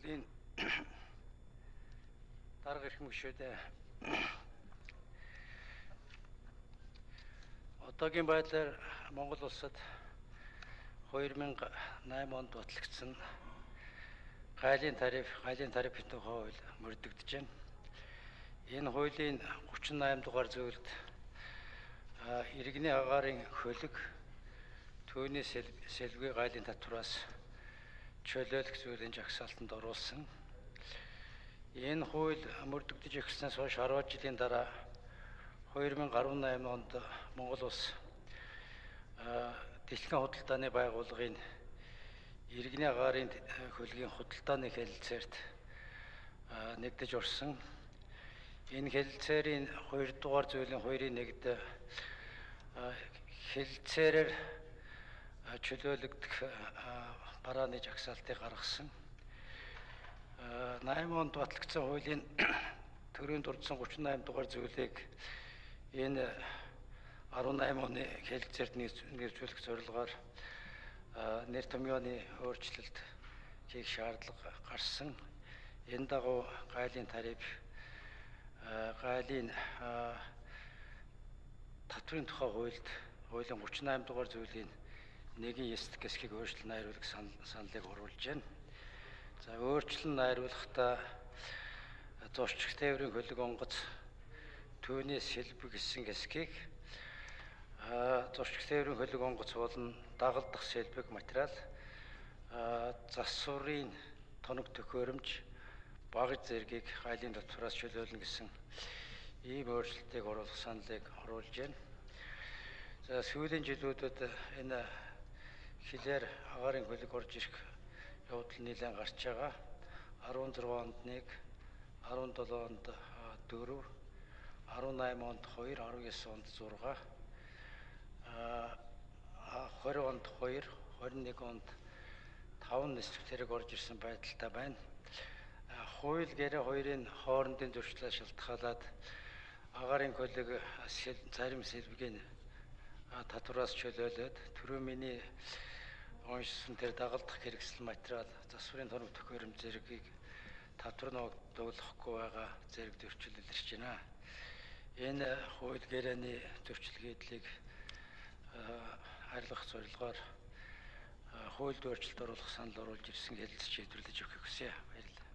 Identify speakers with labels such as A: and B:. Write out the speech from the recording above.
A: хуулийн дарга ирэх мөшөөдөө одоогийн байдлаар Монгол улсад 2008 онд батлагдсан гайлын тариф, гайлын тариф хитэн хууль мөрдөгдөж байна. Энэ хуулийн 38 дугаар зөвлөлд иргэний агаарын хөлөг түүний сэлгүй гайлын татвараас чөлөөлөх зүйлийн жагсаалтанд оруулсан. Энэ хууль мөрдөгдөж эхэлснээс хойш 10 жилийн дараа 2018 онд Монгол улс дэлхийн худалдааны байгууллагын иргэний агаарын хөлгийн худалдааны хэлэлцээрт нэгдэж орсон. Энэ хэлэлцээрийн 2 дугаар зүйлийн 2-ын 1-д хэлэлцээрээр чөлөөлөгдөх барааны жагсаалтыг гаргасан. 8 онд батлагдсан хуулийн төрийн дурдсан 38 дугаар зүйлийг энэ 18 оны хэлэлцээрт нэржүүлэх зорилгоор нэр томьёоны өөрчлөлт хийх шаардлага гарсан. Энэ дагуу гайлын тариф гайлын татврын тухай хуульд хуулийн 38 дугаар зүйлийн нэгin яст гэсгийг өөрчлөн найруулах саналыг оруулж байна. За өөрчлөн найруулахдаа зурчих тээврийн хөлөг онгоц түүний сэлбэг гэсэн хэсгийг зурчих тээврийн хөлөг онгоц болон дагалдах сэлбэг материал засварын тоног төхөөрөмж багаж зэргийг гайлын татвараас чөлөөлнө гэсэн ийм өөрчлөлтийг оруулах саналыг оруулж байна. За сүүлийн жилүүдэд энэ хилээр агаарын хөлөг орж ирэх явдал нэлээд гарч байгаа. 16 онд 1, 17 онд 4, 18 онд 2, 19 онд 6, 20 онд 2, 21 онд 5 нисэх тэрэг орж ирсэн байдалтай байна. Хууль гэрээ хоёрын хоорондын зөрчлөөс шалтгаалаад агаарын хөлөг зарим сэлбэгийн татвараас чөлөөлөд түрүү миний уншсан тэр дагалдах хэрэгсэл материал засварын тоног төхөөрөм зэргийг татвар ногдуулахгүй байгаа зэрэг зөрчил илэрч байна. Энэ хууль гэрээний зөрчилгээдлийг харилцах зорилгоор хуульд өөрчлөлт оруулах санал оруулж ирсэн хэлэлцэж хэвдэрлэж өгөх хүсье. Баярлалаа.